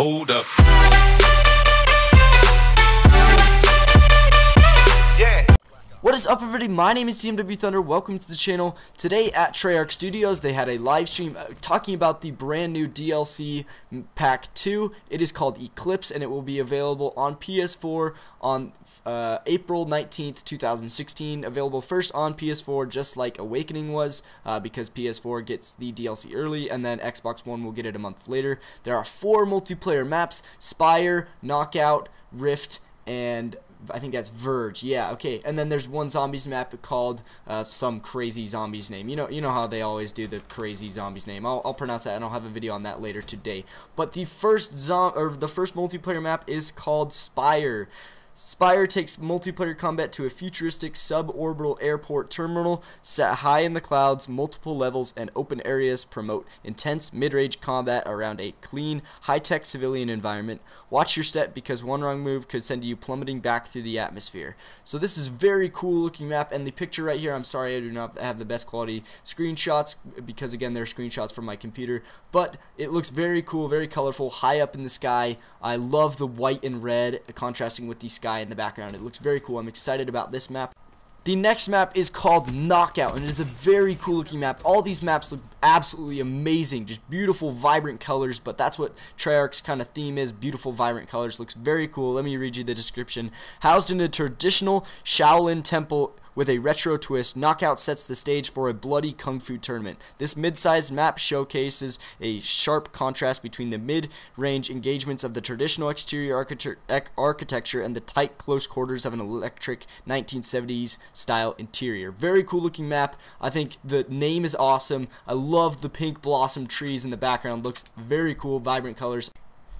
Hold up. Up everybody, my name is TMW Thunder, welcome to the channel. Today at Treyarch Studios, they had a live stream uh, talking about the brand new DLC Pack 2. It is called Eclipse and it will be available on PS4 on uh, April 19th, 2016. Available first on PS4 just like Awakening was uh, because PS4 gets the DLC early and then Xbox One will get it a month later. There are four multiplayer maps, Spire, Knockout, Rift, and I think that's Verge. Yeah, okay. And then there's one zombies map called uh, some crazy zombies name. You know, you know how they always do the crazy zombies name. I'll, I'll pronounce that, and I'll have a video on that later today. But the first zom or the first multiplayer map is called Spire. Spire takes multiplayer combat to a futuristic suborbital airport terminal set high in the clouds, multiple levels, and open areas promote intense mid-range combat around a clean, high-tech civilian environment. Watch your step because one wrong move could send you plummeting back through the atmosphere. So this is very cool looking map, and the picture right here, I'm sorry I do not have the best quality screenshots because again they're screenshots from my computer, but it looks very cool, very colorful, high up in the sky. I love the white and red contrasting with the sky in the background. It looks very cool. I'm excited about this map. The next map is called Knockout, and it is a very cool looking map. All these maps look absolutely amazing, just beautiful, vibrant colors, but that's what Treyarch's kind of theme is, beautiful, vibrant colors. Looks very cool. Let me read you the description. Housed in a traditional Shaolin temple with a retro twist, Knockout sets the stage for a bloody kung fu tournament. This mid-sized map showcases a sharp contrast between the mid-range engagements of the traditional exterior architecture and the tight close quarters of an electric 1970s style interior. Very cool looking map. I think the name is awesome. I love the pink blossom trees in the background. Looks very cool, vibrant colors.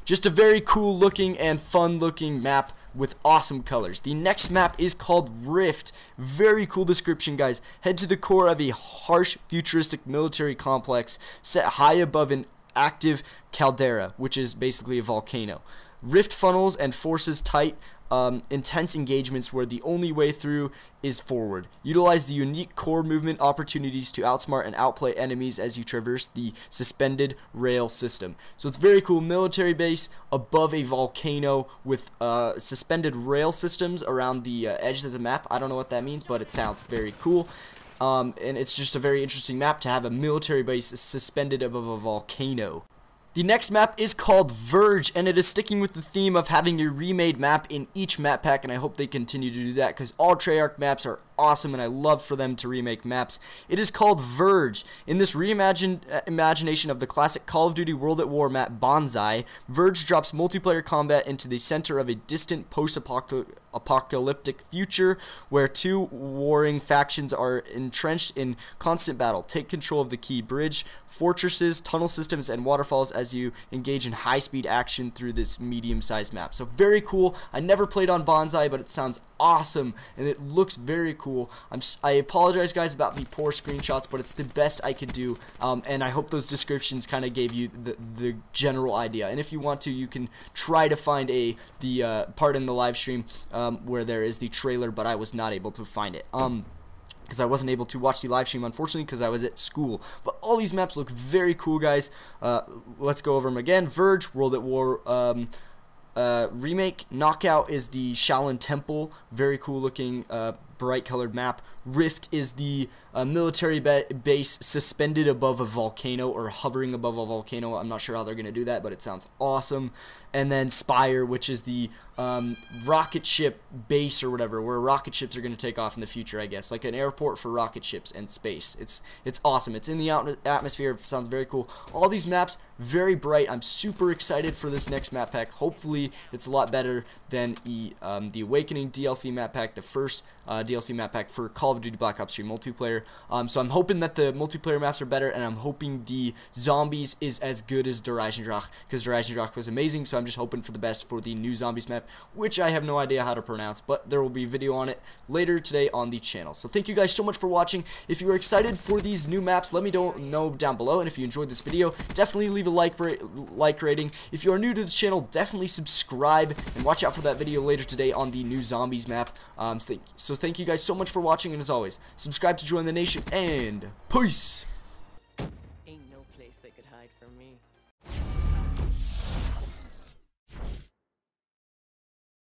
Just a very cool looking and fun looking map with awesome colors. The next map is called Rift. Very cool description, guys. Head to the core of a harsh, futuristic military complex set high above an active caldera, which is basically a volcano. Rift funnels and forces tight um, intense engagements where the only way through is forward. Utilize the unique core movement opportunities to outsmart and outplay enemies as you traverse the suspended rail system. So it's very cool. Military base above a volcano with uh, suspended rail systems around the uh, edge of the map. I don't know what that means, but it sounds very cool. Um, and it's just a very interesting map to have a military base suspended above a volcano. The next map is called Verge, and it is sticking with the theme of having a remade map in each map pack, and I hope they continue to do that, because all Treyarch maps are awesome, and I love for them to remake maps. It is called Verge. In this reimagined uh, imagination of the classic Call of Duty World at War map Banzai, Verge drops multiplayer combat into the center of a distant post-apocalyptic apocalyptic future where two warring factions are entrenched in constant battle. Take control of the key bridge, fortresses, tunnel systems, and waterfalls as you engage in high-speed action through this medium-sized map. So very cool. I never played on Banzai, but it sounds awesome and it looks very cool. I'm I apologize guys about the poor screenshots, but it's the best I could do. Um, and I hope those descriptions kind of gave you the, the general idea. And if you want to, you can try to find a the uh, part in the live stream um, where there is the trailer, but I was not able to find it. Um, because I wasn't able to watch the live stream, unfortunately, because I was at school. But all these maps look very cool, guys. Uh, let's go over them again. Verge, World at War, um, uh, remake. Knockout is the Shaolin Temple, very cool looking, uh, bright colored map. Rift is the uh, military ba base suspended above a volcano or hovering above a volcano. I'm not sure how they're going to do that, but it sounds awesome. And then Spire, which is the um, rocket ship base or whatever, where rocket ships are going to take off in the future, I guess, like an airport for rocket ships and space. It's it's awesome. It's in the atmosphere. It sounds very cool. All these maps very bright. I'm super excited for this next map pack. Hopefully, it's a lot better than the um, the Awakening DLC map pack, the first uh, DLC map pack for Call of Duty Black Ops 3 multiplayer. Um, so I'm hoping that the multiplayer maps are better, and I'm hoping the zombies is as good as Der because Der was amazing, so I'm just hoping for the best for the new zombies map, which I have no idea how to pronounce, but there will be a video on it later today on the channel. So thank you guys so much for watching. If you are excited for these new maps, let me know down below, and if you enjoyed this video, definitely leave a like, like rating. If you are new to the channel, definitely subscribe, and watch out for that video later today on the new zombies map. Um, so thank you you guys so much for watching, and as always, subscribe to join the nation, and peace! Ain't no place they could hide from me.